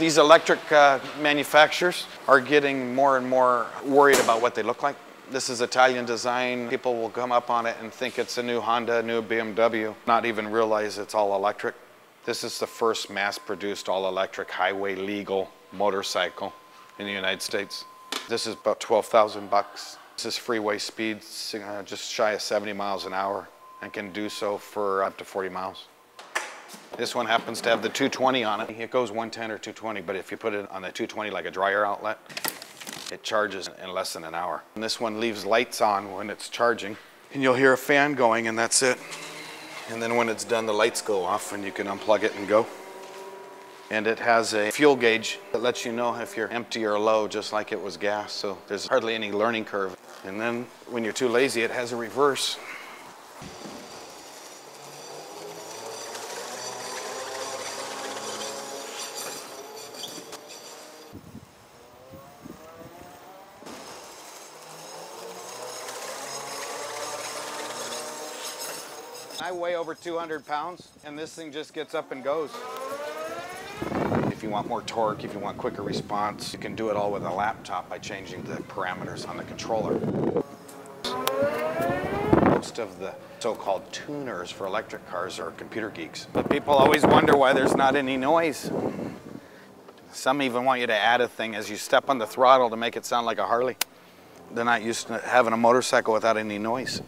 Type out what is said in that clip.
These electric uh, manufacturers are getting more and more worried about what they look like. This is Italian design. People will come up on it and think it's a new Honda, a new BMW, not even realize it's all electric. This is the first mass-produced all-electric highway legal motorcycle in the United States. This is about 12,000 bucks. This is freeway speed, uh, just shy of 70 miles an hour and can do so for up to 40 miles. This one happens to have the 220 on it. It goes 110 or 220, but if you put it on the 220 like a dryer outlet, it charges in less than an hour. And this one leaves lights on when it's charging, and you'll hear a fan going, and that's it. And then when it's done, the lights go off, and you can unplug it and go. And it has a fuel gauge that lets you know if you're empty or low, just like it was gas, so there's hardly any learning curve. And then when you're too lazy, it has a reverse. I weigh over 200 pounds, and this thing just gets up and goes. If you want more torque, if you want quicker response, you can do it all with a laptop by changing the parameters on the controller. Most of the so-called tuners for electric cars are computer geeks. But people always wonder why there's not any noise. Some even want you to add a thing as you step on the throttle to make it sound like a Harley. They're not used to having a motorcycle without any noise.